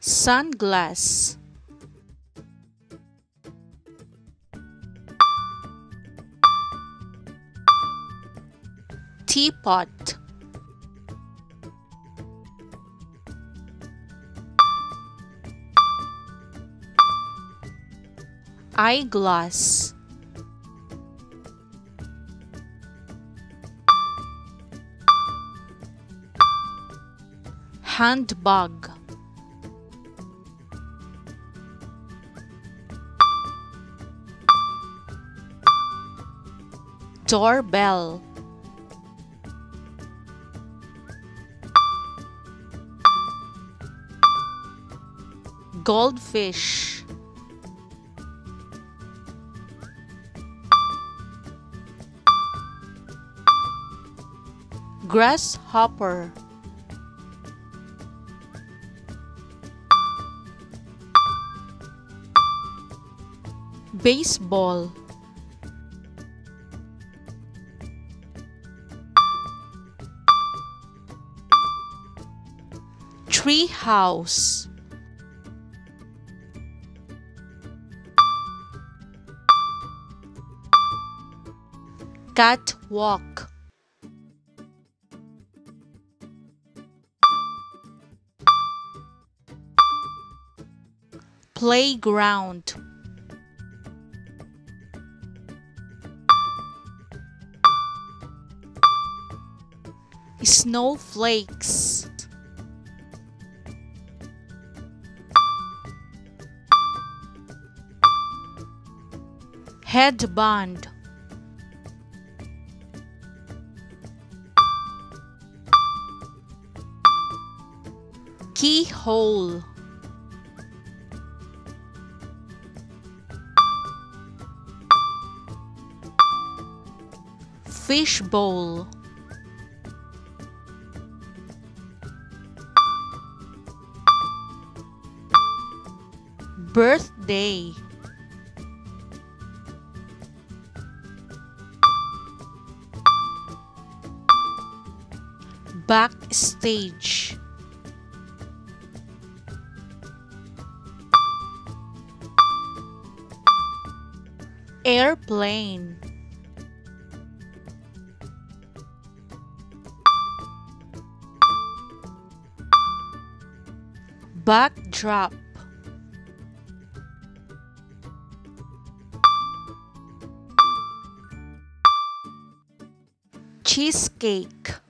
sunglass. Teapot. Eyeglass. Handbag doorbell. Goldfish. Grasshopper. Baseball tree house catwalk playground. Snowflakes headband keyhole. Fishbowl. Birthday backstage. Airplane. Backdrop. Cheesecake